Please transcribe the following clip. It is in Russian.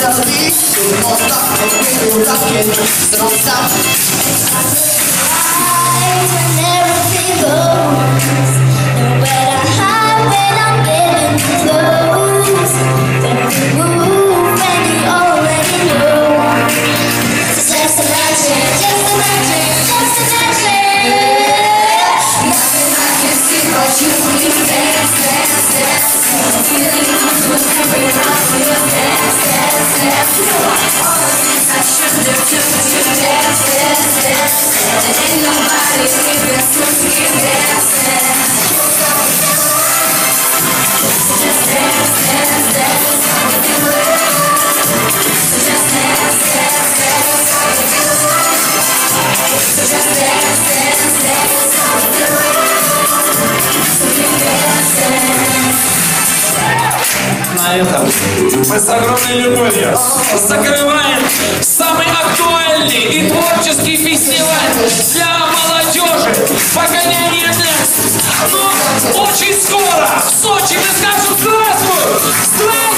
melody Don't stop, don't quit, don't stop, don't stop на этом мы с огромной любовью закрываем самый актуальный и творческий фестиваль для молодежи «Погоняние Next». Но очень скоро в Сочи мы скажем «Здравствуй! Здравствуй! 14